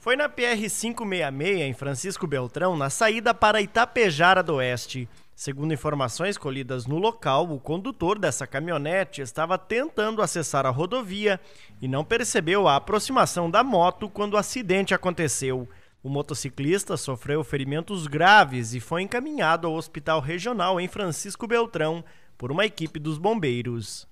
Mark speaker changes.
Speaker 1: Foi na PR 566 em Francisco Beltrão, na saída para Itapejara do Oeste. Segundo informações colhidas no local, o condutor dessa caminhonete estava tentando acessar a rodovia e não percebeu a aproximação da moto quando o acidente aconteceu. O motociclista sofreu ferimentos graves e foi encaminhado ao hospital regional em Francisco Beltrão por uma equipe dos bombeiros.